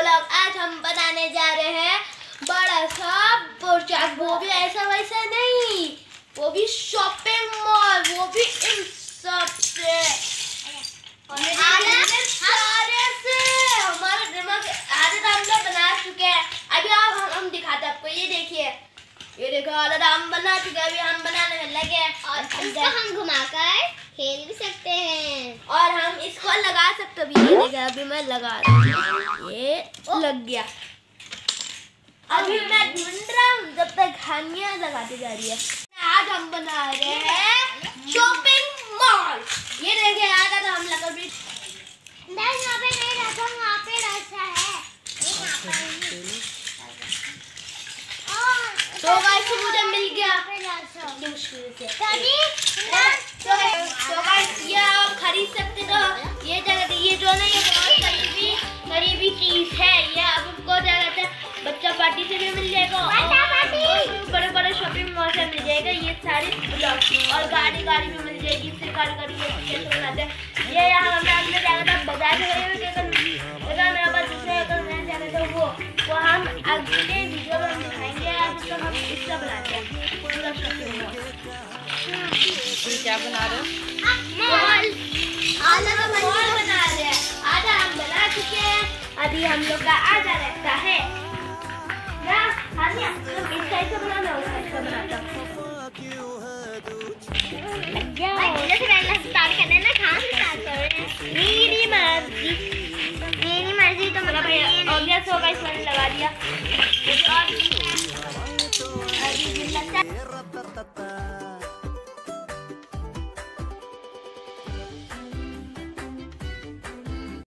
Blog आज हम बनाने जा रहे हैं बड़ा सा पोशाक। वो भी ऐसा वैसा नहीं वो भी शॉपिंग मॉल वो भी इन सबसे। सारे से हमारा दिमाग आधे हम लोग बना चुके हैं। अभी आप हम, हम दिखाते हैं आपको ये देखिए। ये देखो आधा तो हम बना चुके हैं अभी हम बनाने में लगे हैं। और इसको हम घुमाकर खेल भी सकते हैं। और इसको लगा सकते अभी। ये देखा अभी मैं लगा रही हूँ। ये लग गया। अभी मैं ढूंढ रहा हूँ जब तक हानिया लगाती जा रही है। आज हम बना रहे हैं शॉपिंग मॉल ये देखिए आधा तो हम लगा भी नहीं यहाँ पे नहीं रखा वहाँ पे रखा है। यहाँ और तो गाइस मुझे जाएगा। बड़े बड़े शॉपिंग मॉल से मिल जाएगा ये सारी ब्लॉक और गाड़ी गाड़ी भी मिल जाएगी इससे गाड़ी गाड़ी कैसे बनाते हैं। ये यहाँ हमने अपने क्या कहते बाज़ार से अगर अगर मेरा पास दूसरे अगर मैं क्या कहते वो वो हम अगले वीडियो में हम दिखाएँगे आज हम इसका बनाते हैं। पूरा शॉपिंग मॉल क्या बना रहे हो? मॉल। आज हम मॉल बना रहे हैं। आधा हम बना चुके हैं। अभी हम लोग का आधा रहता है। मेरी मर्ज़ी मेरी मर्ज़ी तो मतलब लगा दिया और